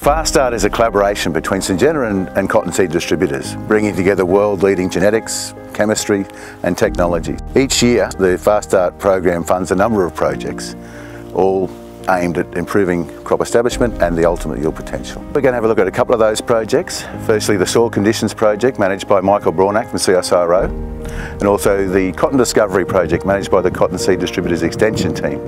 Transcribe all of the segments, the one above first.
Fast Start is a collaboration between Syngenta and, and cottonseed distributors, bringing together world-leading genetics, chemistry and technology. Each year, the Fast Start program funds a number of projects, all aimed at improving crop establishment and the ultimate yield potential. We're going to have a look at a couple of those projects. Firstly, the Soil Conditions Project managed by Michael Braunack from CSIRO and also the Cotton Discovery Project managed by the Cottonseed Distributors Extension Team.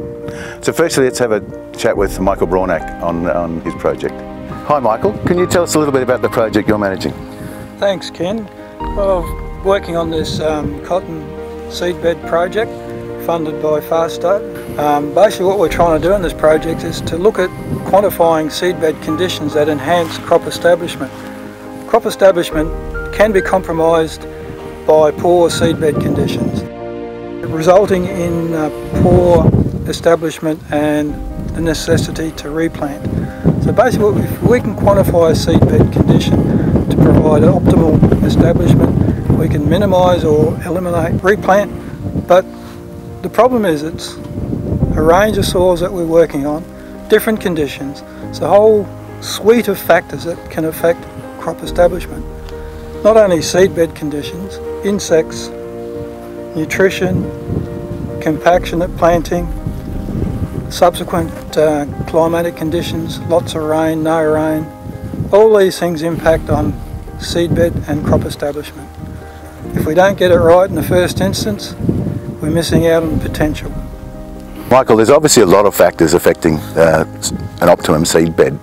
So firstly, let's have a chat with Michael Braunack on, on his project. Hi Michael, can you tell us a little bit about the project you're managing? Thanks Ken. Well, working on this um, cotton seedbed project funded by Fast Start um, basically what we're trying to do in this project is to look at quantifying seedbed conditions that enhance crop establishment. Crop establishment can be compromised by poor seedbed conditions, resulting in uh, poor establishment and the necessity to replant. So basically if we can quantify a seedbed condition to provide an optimal establishment, we can minimise or eliminate replant, but the problem is it's a range of soils that we're working on, different conditions. It's a whole suite of factors that can affect crop establishment. Not only seedbed conditions, insects, nutrition, compaction at planting, subsequent uh, climatic conditions, lots of rain, no rain, all these things impact on seedbed and crop establishment. If we don't get it right in the first instance, we're missing out on potential. Michael, there's obviously a lot of factors affecting uh, an optimum seed bed.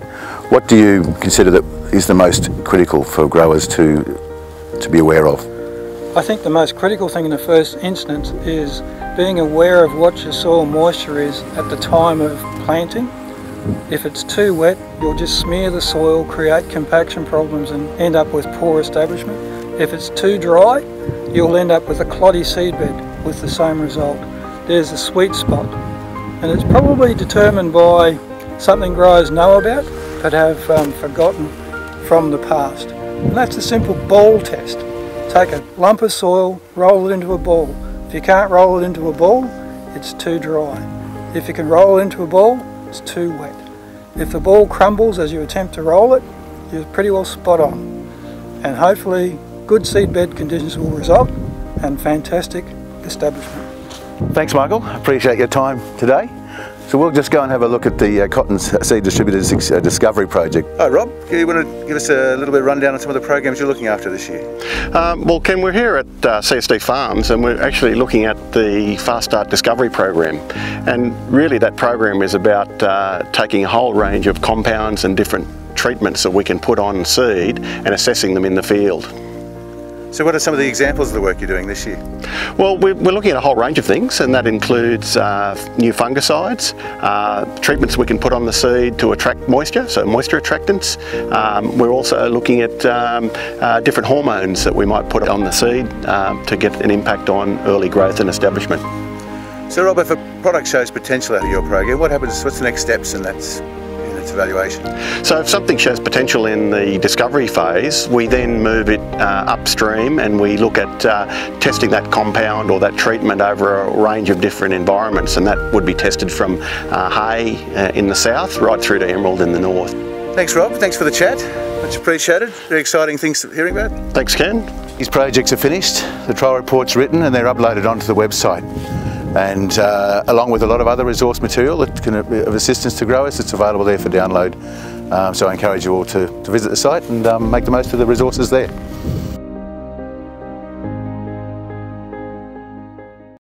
What do you consider that is the most critical for growers to, to be aware of? I think the most critical thing in the first instance is being aware of what your soil moisture is at the time of planting. If it's too wet, you'll just smear the soil, create compaction problems and end up with poor establishment. If it's too dry, you'll end up with a cloddy seedbed with the same result. There's a sweet spot and it's probably determined by something growers know about but have um, forgotten from the past. And that's a simple ball test. Take a lump of soil, roll it into a ball. If you can't roll it into a ball, it's too dry. If you can roll it into a ball, it's too wet. If the ball crumbles as you attempt to roll it, you're pretty well spot on. And hopefully good seed bed conditions will result and fantastic establishment. Thanks Michael, appreciate your time today. So we'll just go and have a look at the uh, Cotton Seed Distributors uh, Discovery Project. Hi Rob, you want to give us a little bit of rundown on some of the programs you're looking after this year? Um, well Ken, we're here at uh, CSD Farms and we're actually looking at the Fast Start Discovery Program and really that program is about uh, taking a whole range of compounds and different treatments that we can put on seed and assessing them in the field. So what are some of the examples of the work you're doing this year? Well, we're, looking at a whole range of things and that includes uh, new fungicides, uh, treatments we can put on the seed to attract moisture, so moisture attractants. Um, we're also looking at um, uh, different hormones that we might put on the seed um, to get an impact on early growth and establishment. So Rob, if a product shows potential out of your program, what happens, what's the next steps and that's its evaluation? So if something shows potential in the discovery phase, we then move it uh, upstream and we look at uh, testing that compound or that treatment over a range of different environments and that would be tested from uh, Hay uh, in the south right through to Emerald in the north. Thanks Rob, thanks for the chat. Much appreciated. Very exciting things to hearing about. Thanks Ken. These projects are finished, the trial report's written and they're uploaded onto the website and uh, along with a lot of other resource material that can be of assistance to growers, it's available there for download. Um, so I encourage you all to, to visit the site and um, make the most of the resources there.